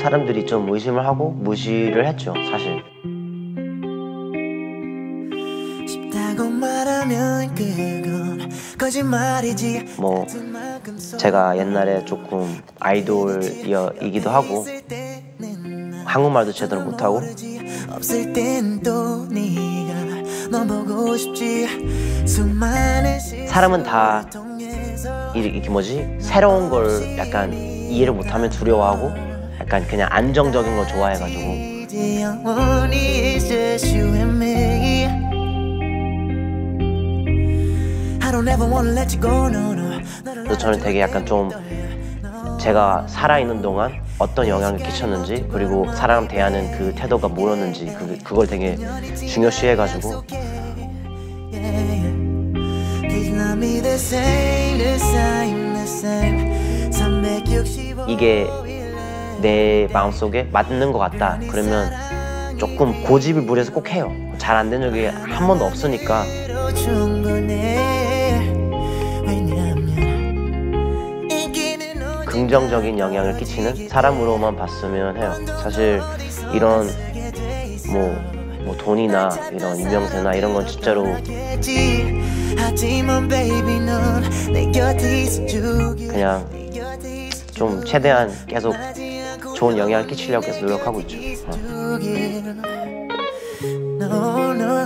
사람들이 좀 의심을 하고 무시를 했죠, 사실. 뭐 제가 옛날에 조금 아이돌이기도 하고 한국말도 제대로 못하고 사람은 다 통해서 이- 이게 뭐지? 새로운 걸 약간 이해를 못하면 두려워하고 약간 그냥 안정적인 걸 좋아해가지고. 저는 되게 약간 좀 제가 살아있는 동안 어떤 영향을 끼쳤는지 그리고 사람 대하는 그 태도가 뭐였는지 그, 그걸 되게 중요시해가지고. Please love me the same, the same, the same 365 이게 내 마음속에 맞는 것 같다. 그러면 조금 고집을 부려서 꼭 해요. 잘 안 된 적이 한 번도 없으니까. 긍정적인 영향을 끼치는 사람으로만 봤으면 해요. 사실 이런 뭐, 뭐 돈이나 이런 유명세나 이런 건 진짜로 그냥 좀 최대한 계속 좋은 영향을 끼치려고 계속 노력하고 있죠 어.